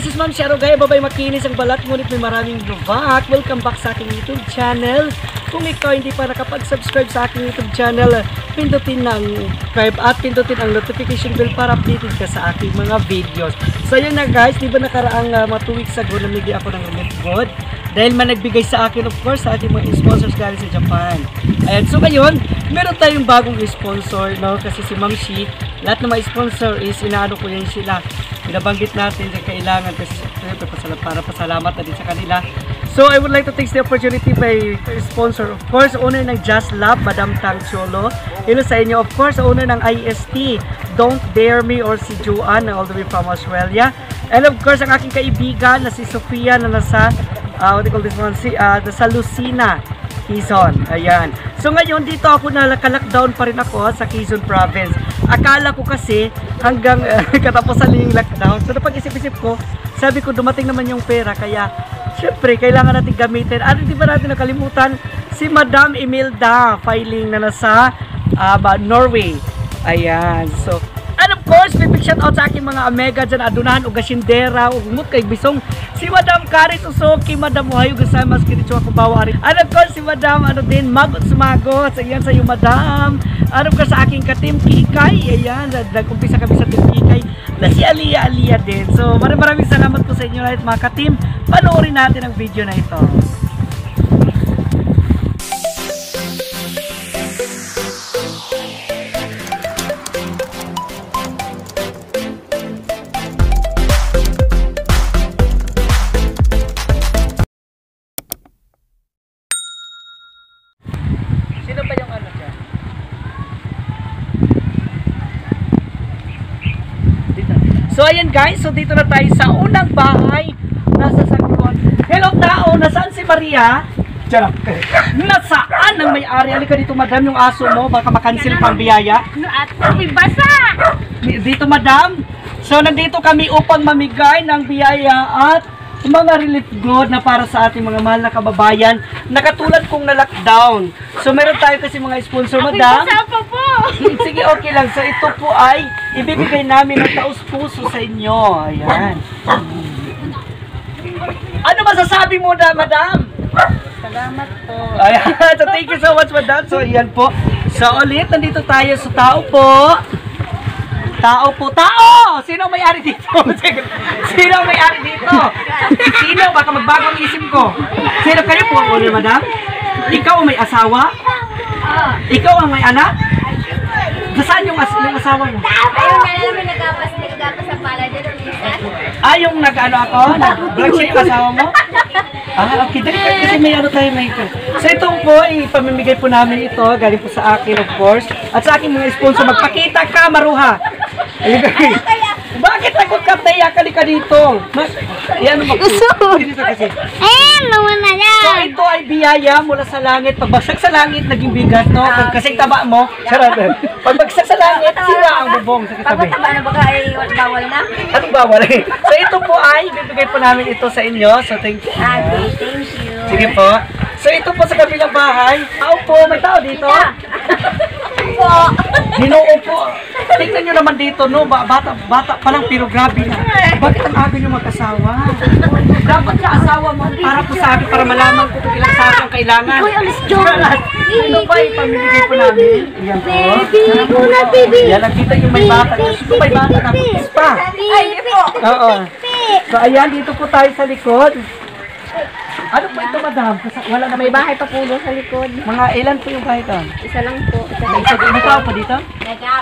this is Ma'am Sharo Gaya. Babay makinis ang balat, ngunit may maraming lubak. Welcome back sa aking YouTube channel. Kung ikaw hindi pa nakapag-subscribe sa aking YouTube channel, pindutin ng subscribe at pindutin ang notification bell para updated ka sa aking mga videos. So yun na guys, di ba nakaraang uh, mga 2 weeks ago namigay ako ng relief good? Dahil man nagbigay sa akin of course sa ating mga sponsors galing sa Japan. Ayan, so ngayon, meron tayong bagong sponsor, no? Kasi si Ma'am Shi, lahat ng mga sponsor is inaano ko yan sila. Binabanggit natin na kailangan kasi syempre para pasalamat na din sa kanila. So I would like to take the opportunity by sponsor. Of course, owner ng Just Love, Madam Tang Cholo. Hello sa inyo. Of course, owner ng IST, Don't Dare Me or si Joanne all the way from Australia. And of course, ang aking kaibigan na si Sofia na nasa, uh, what do you call this one, si, uh, nasa Lucina, Quezon. Ayan. So ngayon dito ako na lockdown pa rin ako sa Quezon Province. Akala ko kasi hanggang uh, katapusan yung lockdown. So napag-isip-isip ko, sabi ko dumating naman yung pera kaya syempre kailangan natin gamitin. At hindi ba natin nakalimutan si Madam Imelda filing na nasa uh, Norway. Ayan. So And of course, big shout out sa aking mga Omega dyan, Adunahan, Ugasindera, Ugmut, kay Bisong, si Madam Kari Suzuki, Madam Uhayo Gasamas, Kinichua Kubawa, And of course, si Madam, ano din, Magot Sumagot, sa iyan sa iyo, Madam. Ano ka sa aking katim, Kikay, ayan, nag-umpisa kami sa Team Kikay, na si Aliyah Aliyah din. So, maraming maraming salamat po sa inyo lahat mga katim. Panoorin natin ang video na ito. Ayan guys, so dito na tayo sa unang bahay nasa Sagluan. Hello tao, nasaan si Maria? Charot. Nasaan ang may-ari? Halika dito madam, yung aso mo, baka makancel pang biyaya. At may basa! Di- Dito madam. So nandito kami upang mamigay ng biyaya at mga relief good na para sa ating mga mahal na kababayan na katulad kong na lockdown. So meron tayo kasi mga sponsor madam. basa pa po! Sige, okay lang. So, ito po ay ibibigay namin ng taus-puso sa inyo. Ayan. Ano masasabi mo na, madam? Salamat po. Ayan. So, thank you so much, madam. So, ayan po. So, ulit, nandito tayo sa tao po. Tao po. Tao! Sino ang may-ari dito? Sino ang may-ari dito? Sino? Baka magbago ang isip ko. Sino kayo po ang owner, madam? Ikaw ang may asawa? Ikaw ang may anak? Saan yung, as yung asawa mo? Ayun nga namin nagkapas, nagkapas sa pala dyan ng isa. Ah, yung nag-ano ako? Siya yung asawa mo? Ah, okay. Dali, kasi may ano tayo may So ito po, ipamimigay po namin ito. Galing po sa akin, of course. At sa aking mga sponsor. Magpakita ka, Maruha. Ayun, Bakit takot ka? Kali ka dito. Mas, yan kasi. Ayan, naman na So ito ay biyaya mula sa langit. Pagbagsak sa langit, naging bigat, no? Pag kasing taba mo, sarap. Pagbagsak sa langit, sira ang bubong sa kitabi. Pagmataba na baka ay bawal na? Anong bawal eh? So ito po ay, bibigay po namin ito sa inyo. So thank you. Okay, thank you. Sige po. So ito po sa kabilang bahay. Tao po, may tao dito. po. Ginoo po. Tingnan nyo naman dito, no? Ba- Bata, bata pa lang, pero grabe na. Bakit ang aga nyo mag-asawa? Dapat sa asawa mo, para po sa akin, para malaman ko kung ilang sabi ang kailangan. Uy, alis dyan. Ito pa, ipamimigay po namin. Ayan po. Baby, ko na, baby. Yan, nakita yung may bata. Ko, may bata na buntis pa. Ay, po. Oo. So, ayan, dito po tayo sa likod. Ano po ito, madam? Kasi wala na May bahay pa po doon sa likod. Mga ilan po yung bahay doon? Isa lang po. Isa May isa may tao pa dito?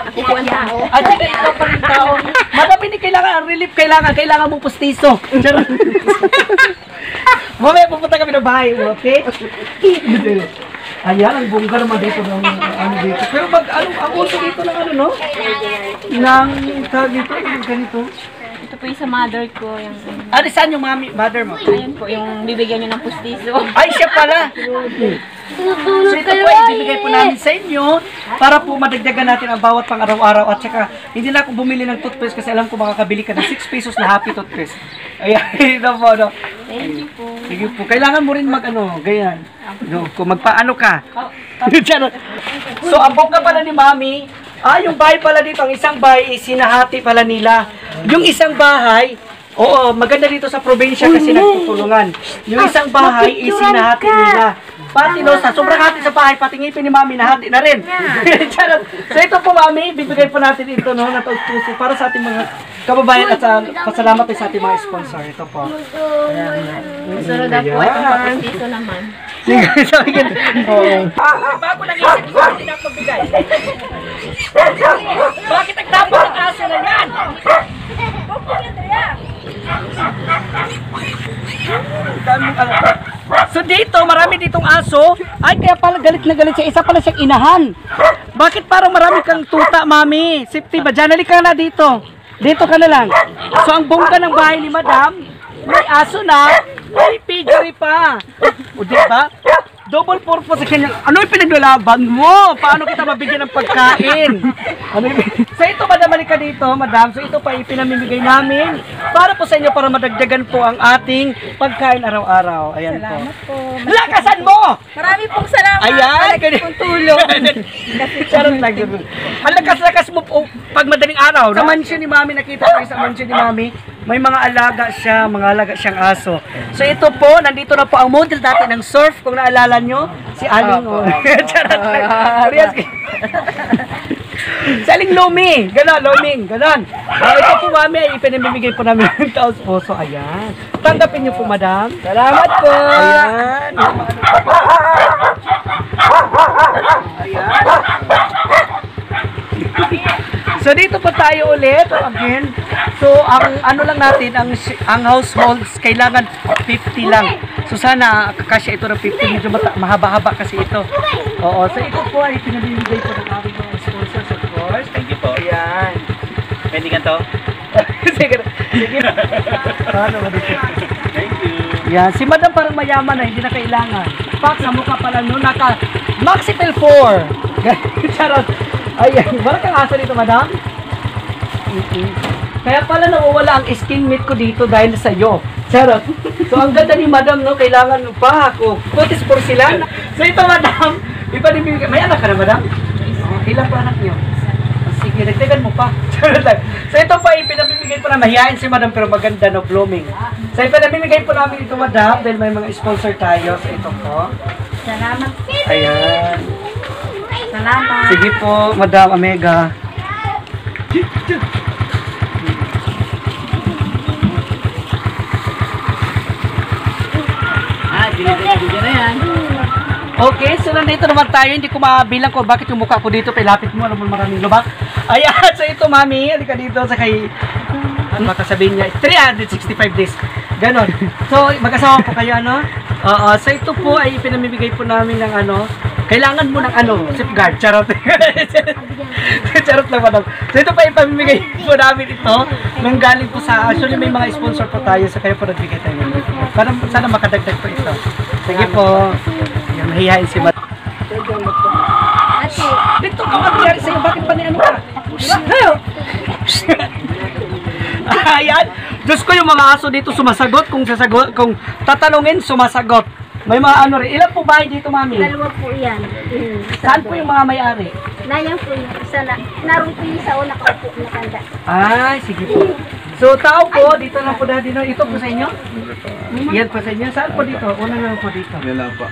Ako po ang tao. Ah, sige, ikaw pa rin tao. Madam, hindi kailangan ang relief. Kailangan, kailangan mong pustiso. Mamaya pupunta kami ng bahay mo, okay? Ayan, ang bongga naman dito ng ano dito. Pero pag ano, ang uso dito ng ano, no? Ng tawag dito, ganito. Po yung sa mother ko. Yung, Ano, saan yung mami, mother mo? ayun po, yung bibigyan nyo ng pustiso. Ay, siya pala. So ito po, ibibigay po namin sa inyo para po madagdagan natin ang bawat pang araw-araw at saka hindi na ako bumili ng toothpaste kasi alam ko makakabili ka ng 6 pesos na happy toothpaste. Ayan, ito po, no. Thank you po. Sige po, kailangan mo rin mag ano, ganyan. No, kung magpaano ka. Charot. so, ang bongga pala ni Mami, ah, yung bahay pala dito, ang isang bahay is sinahati pala nila. Yung isang bahay, Oo, maganda dito sa probinsya kasi nagtutulungan. Yung isang bahay is hinahati nila. Pati no, sa sobrang hati sa bahay, pati ngipin ni Mami nahati na rin. Charot. so ito po Mami, bibigay po natin ito no, na puso para sa ating mga kababayan at sa pasalamat din sa ating mga sponsor. Ito po. Sunod na po Ayan. itong papustiso naman. Sabi ka. Oo. Bago lang isip ko, hindi na pagbigay. Bakit nagtapos ang aso na yan? So dito, marami ditong aso. Ay, kaya pala galit na galit siya. Isa pala siyang inahan. Bakit parang marami kang tuta, mami? Safety ba? Diyan, halika na dito. Dito ka na lang. So ang bongga ng bahay ni madam, may aso na, may piggery pa. O di ba? Double purpose sa kanya. Ano yung pinaglalaban mo? Paano kita mabigyan ng pagkain? Ano yung... So ito, madam, halika dito, madam. So ito pa pinamimigay namin para po sa inyo para madagdagan po ang ating pagkain araw-araw. Ayan Salamat po. po. Lakasan mo! Marami pong salamat. Ayan! Malaki pong tulong. Charot lang. Ang lakas-lakas mo po pag madaling araw. Sa mansion ni Mami, nakita ko sa mansion ni Mami, may mga alaga siya, mga alaga siyang aso. So ito po, nandito na po ang model dati ng surf, kung naalala nyo, si Aling. Charot lang. kayo. Si Aling Lumi. Ganon, Luming. Ganon. Ah, ito po, Mami, ay ipinamimigay po namin ng taos puso. Ayan. Tanggapin niyo po, Madam. Salamat po. Ayan. So dito pa tayo ulit again. So ang ano lang natin ang ang households kailangan 50 lang. So sana kakasya ito ng 50 medyo mahaba-haba kasi ito. Oo, so ito po ay pinabibigay po ng aming Ayan. Pwede ka to? sige. Sige. Paano ba dito? Thank you. Yan, si Madam parang mayaman na, hindi na kailangan. Pak, sa mukha pala no, naka Maxipel 4. Charot. Ayan, parang kang aso dito, Madam. Mm-mm. Kaya pala nawawala ang skin meat ko dito dahil sa iyo. Charot. So ang ganda ni Madam, no, kailangan pa ako. Putis porsilan. So ito, Madam, ipanibigay. May anak ka na, Madam? Oh, ilan pa anak niyo? Sige, nagtagan mo pa. So ito pa, ipinamimigay po na mahihain si Madam pero maganda no blooming. So ipinamimigay po namin ito Madam dahil may mga sponsor tayo. So ito po. Salamat. Ayan. Salamat. Sige po, Madam Omega. Ah, binibigyan na yan. Okay, so nandito naman tayo. Hindi ko mabilang ko bakit yung mukha ko dito. Pilapit mo, alam mo maraming lubak. Ayan, so ito mami, halika dito sa kay... Ano baka sabihin niya? 365 days. Ganon. So, mag-asawa po kayo, ano? Oo, so ito po ay pinamibigay po namin ng ano, kailangan mo ng ano, safeguard. Charot. Charot lang madam. So ito pa ipamimigay po namin ito nang galing po sa, actually may mga sponsor po tayo sa kayo po nagbigay tayo. Para sana makadagdag po ito. Sige po. Yan, mahihain si. Ate, Dito ka mangyari sa'yo, bakit pa Ayan. Diyos ko yung mga aso dito sumasagot kung sasagot, kung tatanungin, sumasagot. May mga ano rin. Ilan po bahay dito, mami? dalawa po yan. Mm, Saan po yung mga may-ari? Nayan po yung isa na. Naroon po yung sa una kaupo na kanda. Ay, sige po. So, tao po, dito lang po dati. No? Ito po sa inyo? Yan po sa inyo. Saan po dito? Una lang po dito. Yan lang po.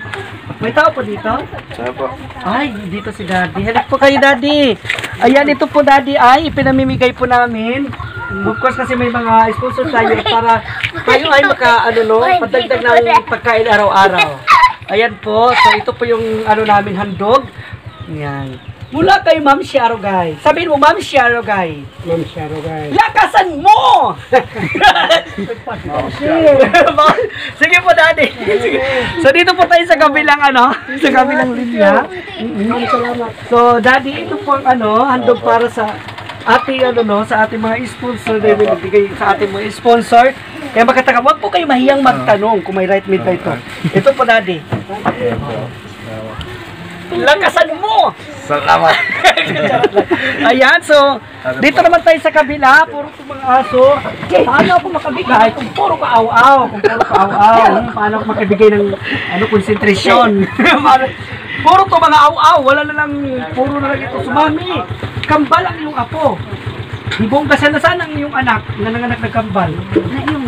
May tao po dito? Saan po? Ay, dito si Daddy. Halip po kayo, Daddy. Ayan, ito po, Daddy. Ay, ipinamimigay po namin. Of course, kasi may mga sponsor tayo para tayo ay maka, ano no, padagdag ng pagkain araw-araw. Ayan po. So, ito po yung, ano namin, handog. Ayan. Mula kay Ma'am Sharogay. Sabihin mo, Ma'am Sharogay. Ma'am Sharogay. Lakasan mo! Sige po, Daddy. Sige. So, dito po tayo sa kabilang, ano, sa kabilang linya. So, Daddy, ito po ang, ano, handog para sa ating, ano, no, sa ating mga sponsor na binibigay sa ating mga sponsor. Kaya makataka, wag po kayo mahiyang magtanong kung may right mid ba ito. Ito po, Daddy. Lakasan mo! Salamat. Ayan, so, dito naman tayo sa kabila, puro itong mga aso. Paano ako makabigay kung puro kaaw-aw? Kung puro kaaw-aw, paano ako makibigay ng ano, konsentrasyon? Puro to mga aw-aw, wala na lang, puro na lang ito. Sumami, kambal ang iyong apo. Ibong kasal na sana ang iyong anak na nanganak ng kambal. Na yung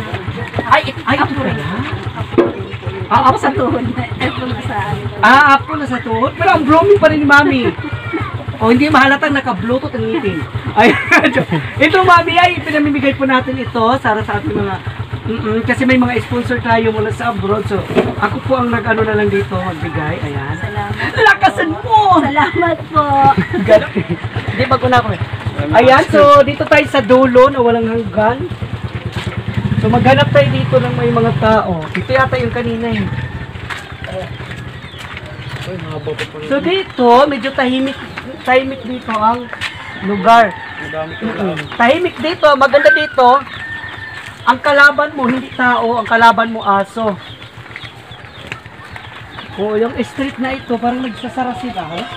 Ay, ito yan? Ah, Ako sa tuhod. Ito na sa. Ah, apple na sa tuhod. Pero ang blooming pa rin ni Mami. O, hindi mahalatang naka-bluetooth ang ngipin. Ay, ito Mami ay pinamimigay po natin ito para sa ating mga Mm-mm, kasi may mga sponsor tayo mula sa abroad. So, ako po ang nag-ano na lang dito, magbigay. Ayan. Salamat. Lakasan mo! Salamat po. Hindi, bago na ako. Ayan, so dito tayo sa dulo na walang hanggan. So maghanap tayo dito ng may mga tao. Ito yata yung kanina eh. So dito, medyo tahimik, tahimik dito ang lugar. Tahimik dito, maganda dito. Ang kalaban mo hindi tao, ang kalaban mo aso. Oh, yung street na ito, parang nagsasara sila. Eh?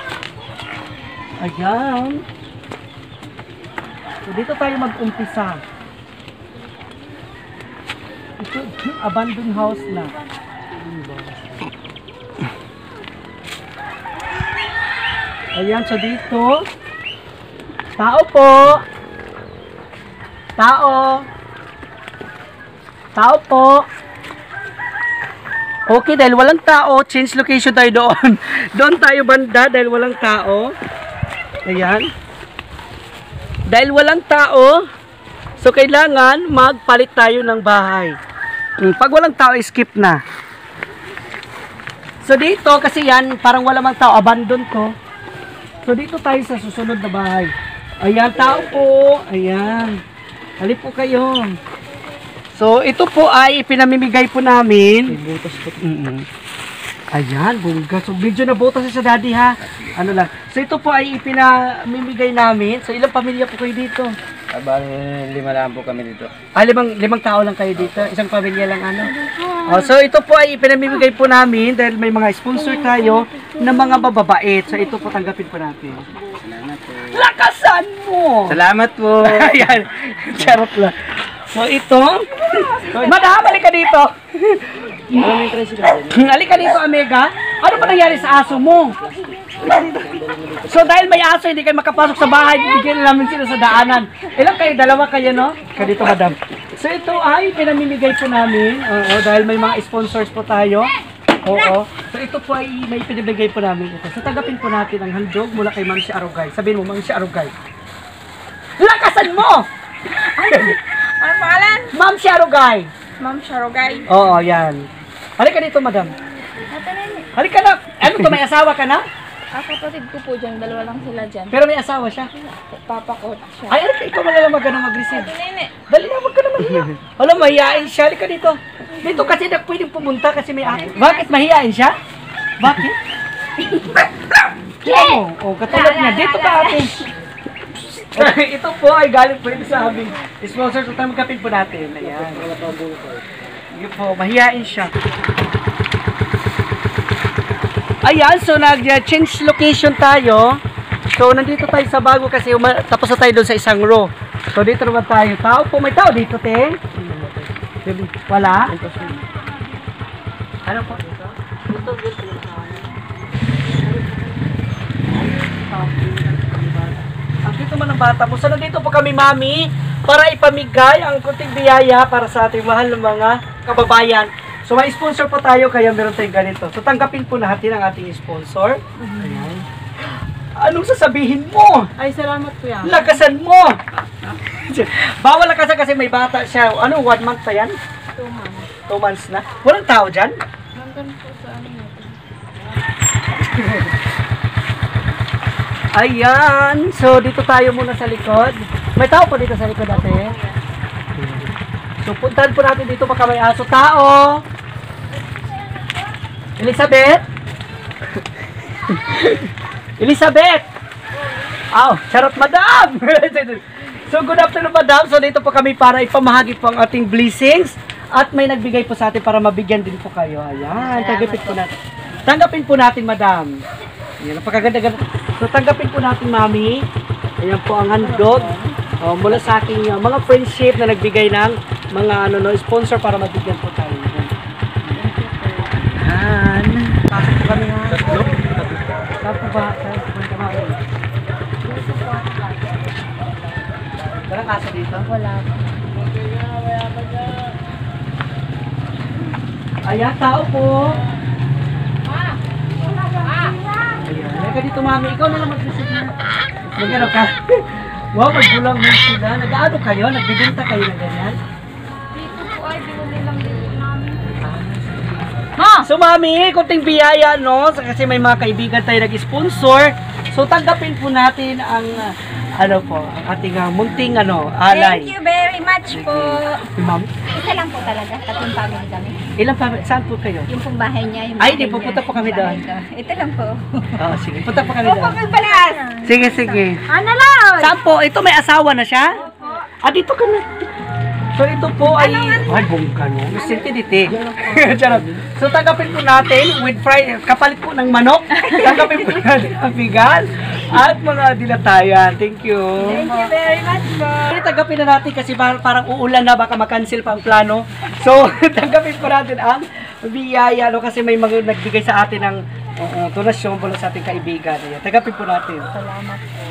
Ayan. So dito tayo mag-umpisa. Ito, abandoned house na. Ayan, so dito. Tao po. Tao. Tao po. Okay, dahil walang tao, change location tayo doon. doon tayo banda dahil walang tao. Ayan. Dahil walang tao, so kailangan magpalit tayo ng bahay. Hmm, Pag walang tao, skip na. So dito, kasi yan, parang wala mang tao, abandon to. So dito tayo sa susunod na bahay. Ayan, tao po. Ayan. Halip po kayo. So ito po ay pinamimigay po namin. Butas po. Ayan, bungga. So medyo na butas sa daddy ha. Ano lang. So ito po ay ipinamimigay namin. So ilang pamilya po kayo dito? Abang lima lang po kami dito. Ah, limang, limang tao lang kayo dito. Isang pamilya lang ano. Oh, so ito po ay pinamimigay po namin dahil may mga sponsor tayo ng mga bababait. So ito po tanggapin po natin. Salamat po. Lakasan mo! Salamat po. Ayan, charot lang. So ito, Madam, halika dito. halika dito, Amega. Ano ba nangyari sa aso mo? So dahil may aso, hindi kayo makapasok sa bahay, bigyan namin sila sa daanan. Ilang kayo? Dalawa kayo, no? Ka dito, Madam. So ito ay pinamimigay po namin. Oo, dahil may mga sponsors po tayo. Oo. So ito po ay may pinibigay po namin ito. So tanggapin po natin ang handog mula kay Ma'am si Arugay. Sabihin mo, Ma'am si Arugay. Lakasan mo! Ano pangalan? Ma'am si Arugay. Ma'am Sharogay. Oo, yan. Halika dito, madam. Halika na. Ano to, may asawa ka na? Ah, kapatid ko po dyan. Dalawa lang sila dyan. Pero may asawa siya. Papa ko siya. Ay, halika, ikaw man lang mag-ano mag-receive. Nene. Dali na, wag ka na mahiya. Alam, mahihain siya. Halika dito. Dito kasi na pwedeng pumunta kasi may ate. Bakit mahihain siya? Bakit? Kaya mo. O, katulad niya. Dito ka ate. Ito po ay galing po ito sa aming sponsor. So, tamagkapin po natin. Ayan. Yun po, mahihain siya. Ayan, so nag-change location tayo. So, nandito tayo sa bago kasi tapos na tayo doon sa isang row. So, dito naman tayo. Tao po, may tao dito, te. Wala? Ano po? Dito, dito. Ang dito man ang bata mo. So, nandito po kami, mami, para ipamigay ang kunting biyaya para sa ating mahal ng mga kababayan. So, may sponsor po tayo, kaya meron tayong ganito. So, tanggapin po natin ang ating sponsor. Ayan. Anong sasabihin mo? Ay, salamat po yan. Lakasan mo! Bawal lakasan kasi may bata siya. Ano, one month pa yan? Two months. Two months na. Walang tao dyan? Nandun po sa ano natin. Ayan. So, dito tayo muna sa likod. May tao po dito sa likod ate. So, puntahan po natin dito baka may aso. Tao! Elizabeth? Elizabeth! Aw, charot madam! so, good afternoon madam. So, dito po kami para ipamahagi po ang ating blessings. At may nagbigay po sa atin para mabigyan din po kayo. Ayan, tanggapin po natin. Tanggapin po natin, madam. Ayan, napakaganda-ganda. So, tanggapin po natin, mami. Ayan po ang handog. Oh, mula sa aking uh, mga friendship na nagbigay ng mga ano no, sponsor para mabigyan po tayo. Ayan. Pasok po kami ha. Tatlo? Po ba? Po ba kami? Walang kasa dito? Wala po. Ayan, tao po. Ayan, halika dito mami. Ikaw na lang magsisigil. Magano ka? wow, magbulang mo sila. Nag-ano kayo? Nagbibinta kayo na ganyan? Ay binili lang dito namin. So mami, kunting biyaya no, kasi may mga kaibigan tayo nag-sponsor. So tanggapin po natin ang ah, ano po, ang ating ah, munting ano, alay. Thank you very much po. Ma'am, Isa lang po talaga, tatlong family kami. ilang pa, saan po kayo? Yung pong bahay niya, yung Ay, bahay di, pupunta niya, po kami yung bahay doon. ko. Ito lang po. Oo, sige. Punta po kami doon. Pagbalas! Sige, sige. Ano lang? Saan po? Ito may asawa na siya? Ah, dito ka na. So ito po ay... Ay, bongga no. Sentinity. Charot. So tanggapin po natin with fry, kapalit po ng manok. Tanggapin po natin ang bigal at mga dilatayan. Thank you. Thank you very much po. Tanggapin na natin kasi parang, uulan na baka makancel pa ang plano. So, tanggapin po natin ang biyaya no, kasi may mga nagbigay sa atin ng uh, donasyon mula sa ating kaibigan. Tanggapin po natin. Salamat po.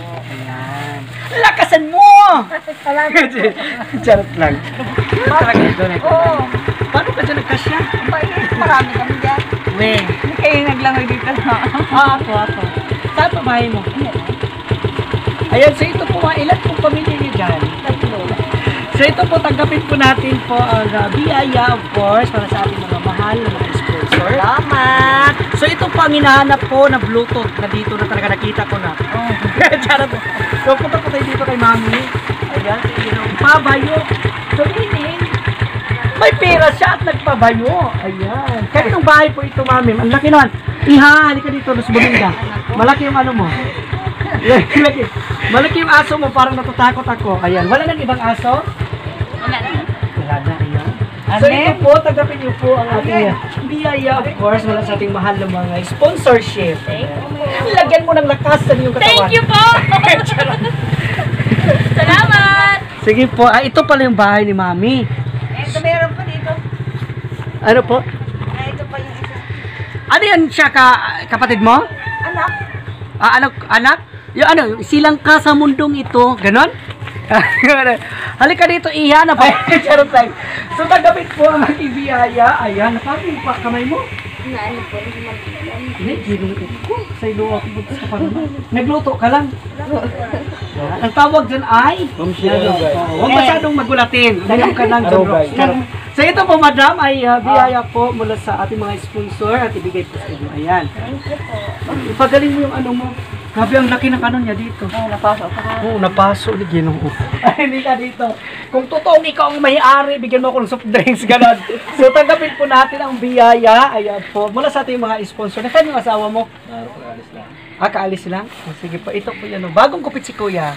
Lakasan mo! Salamat. Charot lang. Talaga ito na ito. Oo. Paano ka dyan nagkasya? Bait, marami kami dyan. We. Hindi kayo naglangoy dito na. Ah, ako, ako. Saan pa bahay mo? Ayan, so ito po, mga ilan pong pamilya niyo dyan? Tatlo. So ito po, tanggapin po natin po ang uh, biyaya, of course, para sa ating mga mahal na mga. Salamat. So ito po ang hinahanap ko na Bluetooth na dito na talaga nakita ko na. Charot. So punta po tayo dito kay Mami. Ayan, yun ang pabayo. So meaning, may pera siya at nagpabayo. Ayan. Kaninong bahay po ito, Mami? Ang laki naman. Iha, halika dito, nasubunin ka. Malaki yung ano mo. Malaki. Malaki yung aso mo, parang natatakot ako. Ayan, wala nang ibang aso? Wala na, ayan. So ito po, tanggapin niyo po ang ating biyaya, of course, wala sa ating mahal na mga sponsorship. Lagyan mo ng lakas sa iyong katawan. Thank you po. Salamat. Sige po, ah, ito pala yung bahay ni Mami. Ito meron po dito. Ano po? Ay, ito pa yung isa. Ano yan siya, ka, kapatid mo? Anak. Ah, anak, anak? Yung ano, silang ka sa mundong ito. Ganon? Halika dito, iya na pa. Charot lang. So, tanggapin po ang aking biyaya. Ayan, napagin pa kamay mo. Naano po? Hindi, ginuto ko. Sa ilo ako buto sa parang. Nagluto ka lang. Ang tawag dyan ay? Huwag masyadong magulatin. Lagyan ka lang dyan. So ito po, madam, ay uh, biyaya po mula sa ating mga sponsor at ibigay po sa inyo. Ayan. Thank you po. Ipagaling mo yung ano mo. Grabe ang laki ng kanon niya dito. Oh, napasok ka. Oo, napaso ni Ginoo. Ay, hindi ka dito. Kung totoong ikaw ang may-ari, bigyan mo ako ng soft drinks, gano'n. So, tanggapin po natin ang biyaya. Ayan po. Mula sa ating mga sponsor. Nasaan yung asawa mo? Ah, kaalis lang? Oh, sige po. Ito po yan. oh. Bagong kupit si Kuya.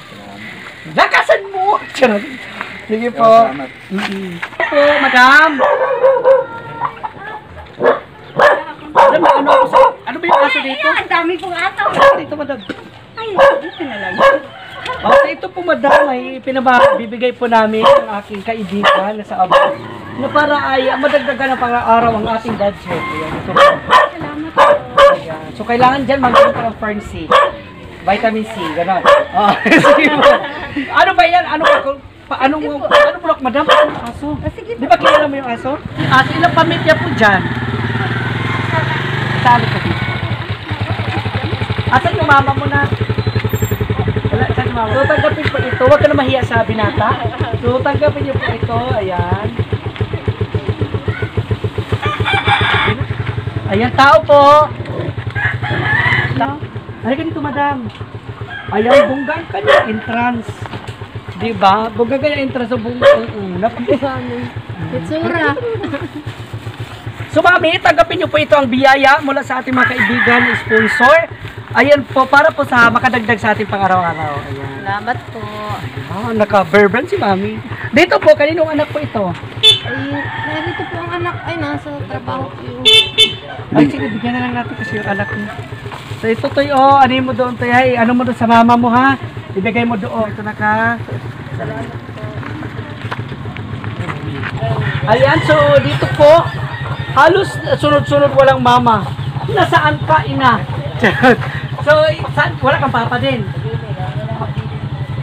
Lakasan mo! Charot. Sige po. Salamat. Ito po, madam. May ano ako sa... Ano ba yung aso dito? Ang dami pong ato. Dito, madam. Ay, dito na lang. Okay, ito po madam ay pinaba, bibigay po namin ang aking kaibigan na sa abroad na para ay madagdagan ng pang-araw ang ating budget. Ayan, ito po. Ayan. So, kailangan dyan ng fern C. Vitamin C, gano'n. Oh. Ano ba yan? Ano ba? Pa, anong, ano po, madam? Anong aso? Di ba kilala mo yung aso? Aso, ilang pamilya po dyan? Saan ko dito? Asan yung mama mo na? Wala, saan yung mama? So, tanggapin po ito. Huwag ka na mahiya sa binata. So, tanggapin niyo po ito. Ayan. Ayan, tao po. Halika dito, madam. Ayan, bunggang ka niya. Entrance. Di ba? Bunggang ka niya entrance sa bunggang. Uh, Napakasano. Itsura. So mami, tanggapin niyo po ito ang biyaya mula sa ating mga kaibigan, sponsor. Ayan po, para po sa makadagdag sa ating pang-araw-araw. Salamat po. Ah, naka-verbrand si mami. Dito po, kaninong anak po ito? Ay, narito po ang anak. Ay, nasa trabaho po yung... Ay, sige, bigyan na lang natin kasi yung anak niya. So ito to oh, ano mo doon to ay, ano mo doon sa mama mo ha? Ibigay mo doon. Ito na ka. Ayan, so dito po, halos sunod-sunod walang mama. Nasaan ka, ina? so, saan? Wala kang papa din.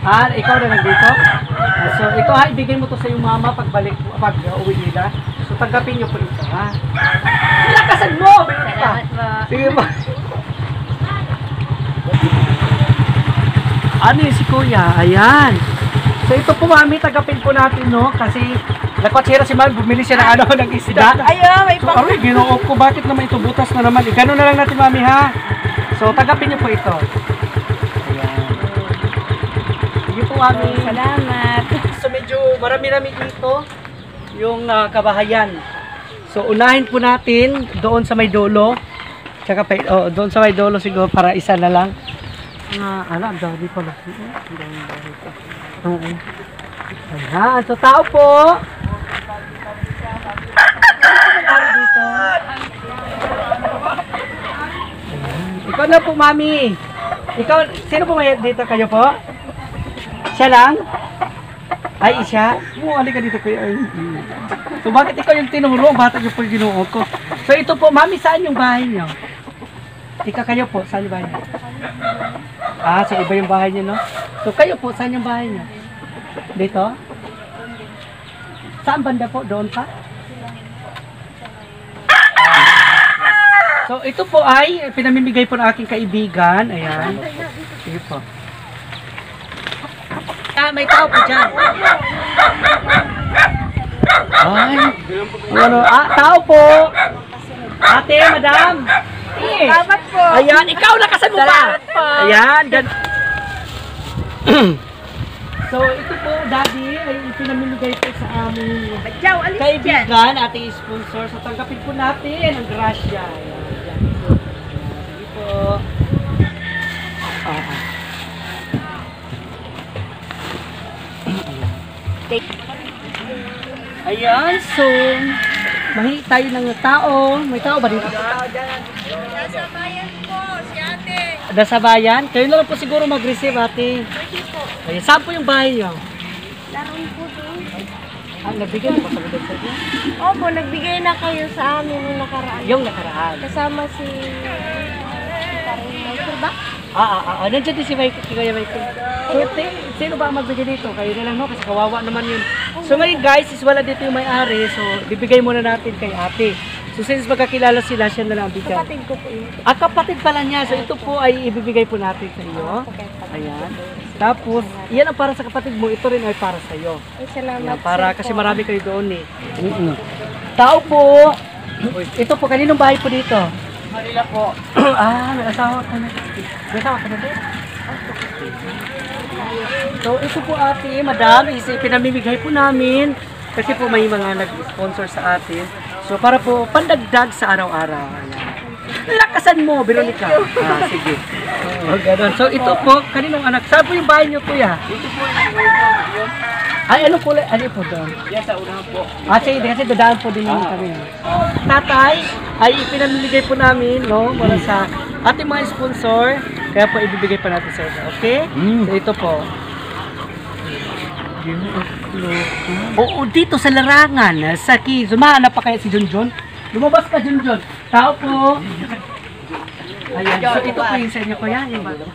Ah, ikaw na nandito? Ah, so, ito ha, ibigay mo to sa iyong mama pagbalik mo, pag uh, uwi nila. So, tanggapin niyo po ito, ha? Lakasan mo! Salamat po. Sige ba? Ano yun si Kuya? Ayan. So, ito po, mami, tanggapin po natin, no? Kasi, nakwatsira si Mami, bumili siya ng ano, ng isda. Ayaw, may So, aray, ginoo ko, bakit naman ito butas na naman? Eh, ganun na lang natin, mami, ha? So, tanggapin niyo po ito. Ayan. Sige po, mami. Salamat. So medyo marami-rami dito yung ah, kabahayan. So unahin po natin doon sa may dulo. Tsaka pa, oh, doon sa may dulo siguro para isa na lang. Ah, ano, ang dami pala. Ang dami. Oo. Ayan, so tao po. Na po, mami. Ikaw, sino po may dito kayo po? Siya lang? Ay, siya? Oo, alika dito kayo. Ay, hindi. So, bakit ikaw yung tinuro? Bata niyo po yung ginuo ko. So, ito po, mami, saan yung bahay niyo? Ika kayo po, saan yung bahay niyo? Ah, so iba yung bahay niyo, no? So, kayo po, saan yung bahay niyo? Dito? Saan banda po? Doon pa? So, ito po ay pinamimigay po ng aking kaibigan. Ayan. Sige po. Ah, may tao po dyan. Ay, ano, ah, tao po. Ate, madam. Salamat po. Ayan, ikaw nakasan mo ba? Salamat po. Ayan, gan... so, ito po, daddy, ay pinamimigay po sa aming Badyaw, alis dyan. kaibigan, ating sponsor. So, tanggapin po natin ang grasya. Ayan, ayan. So, sige po. Ah. Ayan, so, mahi tayo ng tao. May tao ba dito? Nasa bayan po, si ate. Nasa bayan? Kayo na lang po siguro mag-receive, ate. Ayan, saan po yung bahay niyo? Laruin po doon. Ah, nabigyan mo ba sa sa inyo? Opo, nagbigay na kayo sa amin nung nakaraan. Yung nakaraan. Kasama si... Michael ba? Ah, ah, ah, ah, nandiyan din si Michael, si Kuya Michael. So, ti- sino ba ang magbigay dito? Kayo na lang, no? Kasi kawawa naman yun. So, ngayon guys, is wala dito yung may-ari. So, bibigay muna natin kay ate. So, since magkakilala sila, siya na lang ang bigay. Kapatid ko po yun. Ah, kapatid pala niya. So, ito po ay ibibigay po natin sa iyo. Ayan. Tapos, yan ang para sa kapatid mo. Ito rin ay para sa iyo. Ay, salamat. Ayan, para kasi marami kayo doon eh. Tao po. Ito po, kaninong bahay po dito? Manila po. ah, may asawa ka na. May asawa ka na din? So, ito po ate, madam, is pinamimigay po namin kasi po may mga nag-sponsor sa atin. So, para po pandagdag sa araw-araw. Lakasan mo, Veronica. Ah, sige. Oo, ganun. So, ito po, kaninong anak? Saan po yung bahay niyo, kuya? Dito po yung yun. Ay, ano po, ano po doon? Yan sa unahan po. Ah, sige, kasi dadaan po din yung Ah. kami. Tatay, ay ipinamimigay po namin, no, mula sa ating mga sponsor. Kaya po ibibigay pa natin sa inyo, okay? Mm. So, ito po. Oo, dito sa larangan, sa Kiz. Sumahanap pa kaya si Junjun? Lumabas ka, Junjun. Tao po. Ayan, so ito po yung sa inyo ko yan. Yung balo.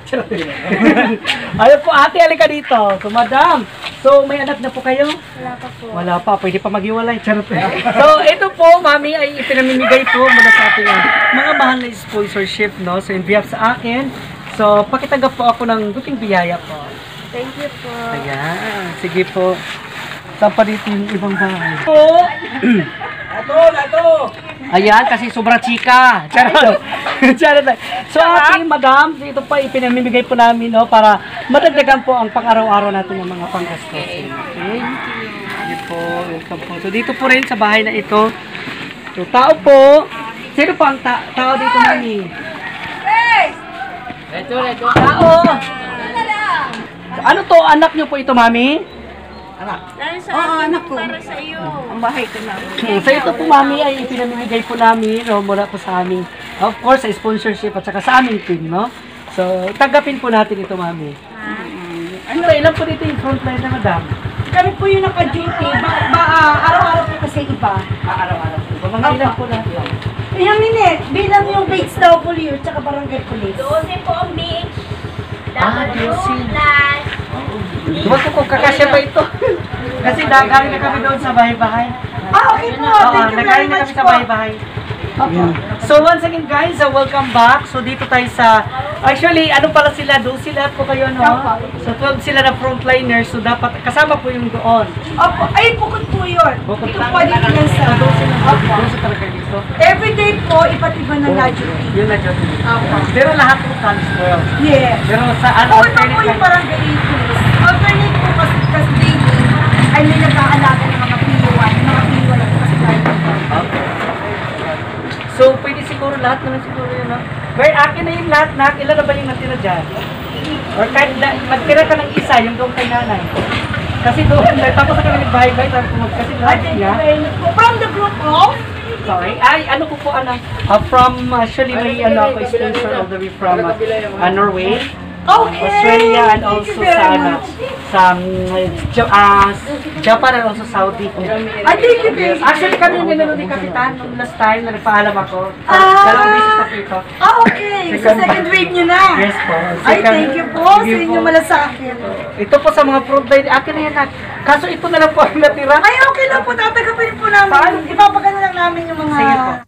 Ayun po, ate, alika dito. So, madam. So, may anak na po kayo? Wala pa po. Wala pa, pwede pa maghiwalay. Charot. so, ito po, mami, ay ipinamimigay po mula sa ating ah, mga mahal na sponsorship, no? So, in behalf sa akin, so, pakitanggap po ako ng guting biyaya po. Thank you po. Ayan, sige po. Saan pa dito yung ibang bahay? Po! Ato, ato. Ayan, kasi sobra chika. Charot. Charot. So, ating madam, ito pa ipinamimigay po namin, no, para madagdagan po ang pang-araw-araw natin ng mga panggastos. Okay. Sige po, welcome po. So, dito po rin sa bahay na ito. So, tao po. Sino pa ang ta- tao dito, mami? Ito, ito. Tao! Ano to? Anak niyo po ito, mami? Dahil sa akin, para sa iyo. Ang bahay ko na. So ito po mami ay pinamimigay po namin no, mula po sa aming, of course sa sponsorship at saka sa aming team, no? So tanggapin po natin ito mami. Ano ba, ilan po dito yung frontline na madam? Kami po yung naka-duty. Ba, ba, ah, araw-araw po kasi iba. Ah, araw-araw po. Mga ilan po natin? Ayan nini, bilang yung BHW tsaka barangay police. Doon din po ang beach. Ah, Dapat Doon yung. Diba ko kung kakasya pa ito? Kasi dagaling na kami doon sa bahay-bahay. Ah, okay po. Thank you very nagaling na much kami sa po. bahay-bahay. So once again guys, uh, welcome back. So dito tayo sa, actually ano pala sila, doon sila po kayo no? So 12 sila na frontliners, so dapat kasama po yung doon. Opo. Ay, bukod po yun. Bukod Ito po dito yan sa... Doon sila, Opo. doon sila talaga dito. Everyday po, iba't iba na na duty. Yun na. Opo. Pero lahat po college po. Yes. Pero sa ano, Po, ito po yung barangay police. Alternate po kasi, kasi daily ay may nag-aalaga ng mga PUI. Mga PUI po kasi private. So, pwede siguro lahat naman siguro yun, no? Well, akin na yung lahat, na. Ilan na ba yung natira dyan? Or kahit na, magtira ka ng isa, yung doon kay nanay. Kasi doon, tapos kami nagbahay-bahay, tapos kasi lahat niya. From the group of... Sorry. Ay, ano po po, ano? Uh, from, actually, may ano ako, sponsor all the way from uh, Norway, Okay. Australia, and also sa, ano, Ja- uh, Japan and also Saudi. Thank you, thank you. Actually, kami nanonood ni Kapitan nung last time na nagpaalam ako. Ah. Dalawang beses na po ito. Ah, okay. Sa Second- second wave nyo na. Yes po. Ay, thank you po sa inyong po. malasakit. Ito po sa mga frontline. Akin na yan. ah. Kaso ito na lang po ang natira. Ay, okay lang po. Tatagapin po namin. Ipapagano lang namin yung mga...